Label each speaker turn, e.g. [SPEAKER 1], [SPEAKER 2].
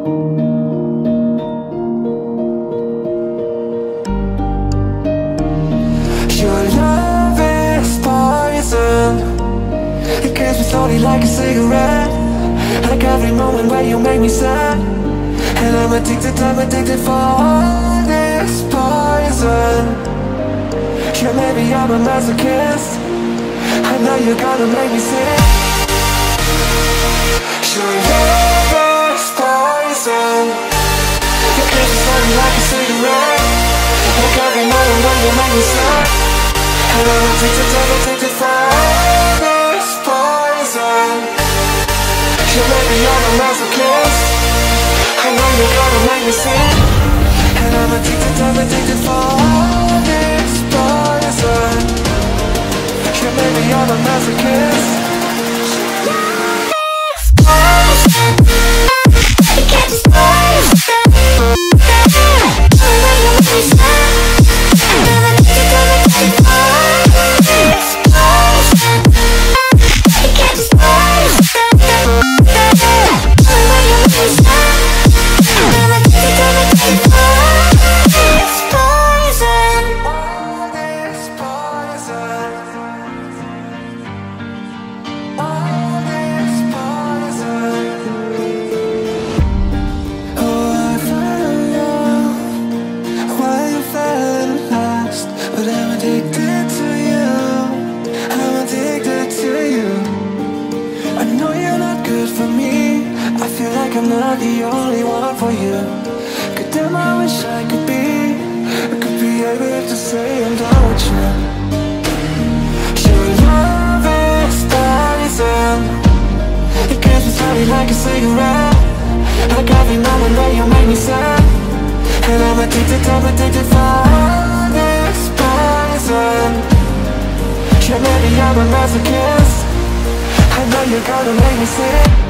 [SPEAKER 1] Your love is poison. It kills me slowly like a cigarette. Like every moment where you make me sad. And I'm addicted, I'm addicted for all this poison. Yeah, maybe I'm a masochist. I know you're gonna make me sick. Sure I'm addicted, I'm addicted not the only one for you. God damn, I wish I could be I could be able to say I'm done with you. Your love is poison It gets me slowly like a cigarette. Like every moment that you make me sad. And I'm addicted, I'm addicted for this poison. Yeah, maybe I'm a masochist. I know you're gonna make me sick